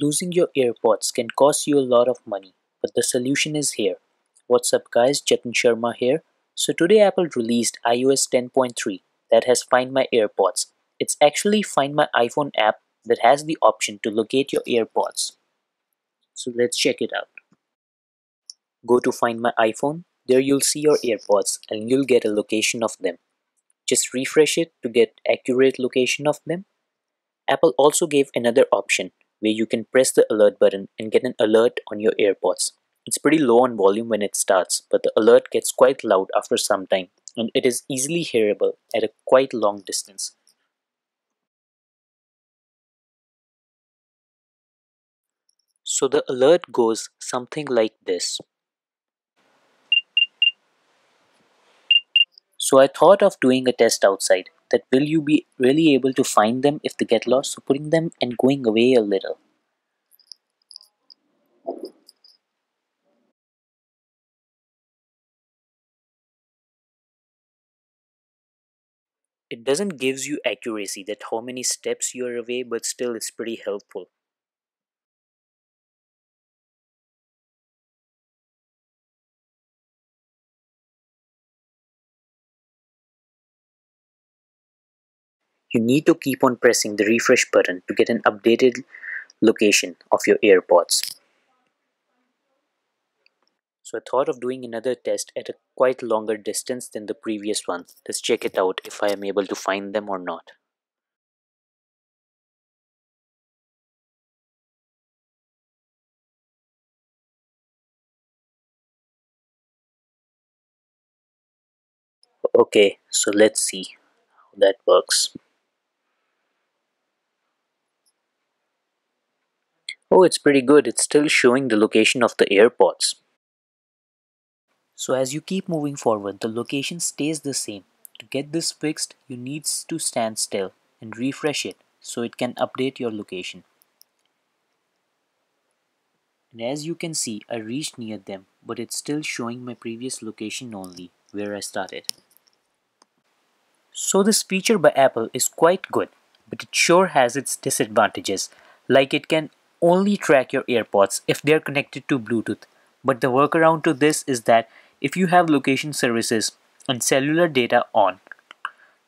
Losing your AirPods can cost you a lot of money, but the solution is here. What's up guys, Jatin Sharma here. So today Apple released iOS 10.3 that has Find My AirPods. It's actually Find My iPhone app that has the option to locate your AirPods. So let's check it out. Go to Find My iPhone. There you'll see your AirPods and you'll get a location of them. Just refresh it to get accurate location of them. Apple also gave another option where you can press the alert button and get an alert on your AirPods. It's pretty low on volume when it starts, but the alert gets quite loud after some time, and it is easily hearable at a quite long distance. So the alert goes something like this. So I thought of doing a test outside that will you be really able to find them if they get lost? So putting them and going away a little. It doesn't gives you accuracy that how many steps you're away but still it's pretty helpful You need to keep on pressing the refresh button to get an updated location of your AirPods. So I thought of doing another test at a quite longer distance than the previous one. Let's check it out if I am able to find them or not. Okay, so let's see how that works. Oh, it's pretty good. It's still showing the location of the AirPods. So as you keep moving forward, the location stays the same. To get this fixed, you need to stand still and refresh it so it can update your location. And as you can see, I reached near them, but it's still showing my previous location only, where I started. So this feature by Apple is quite good, but it sure has its disadvantages, like it can only track your AirPods if they're connected to Bluetooth. But the workaround to this is that if you have location services and cellular data on,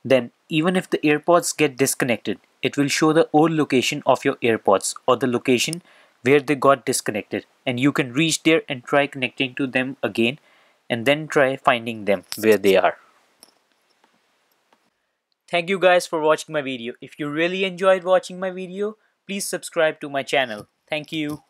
then even if the AirPods get disconnected, it will show the old location of your AirPods or the location where they got disconnected and you can reach there and try connecting to them again and then try finding them where they are. Thank you guys for watching my video. If you really enjoyed watching my video, please subscribe to my channel. Thank you.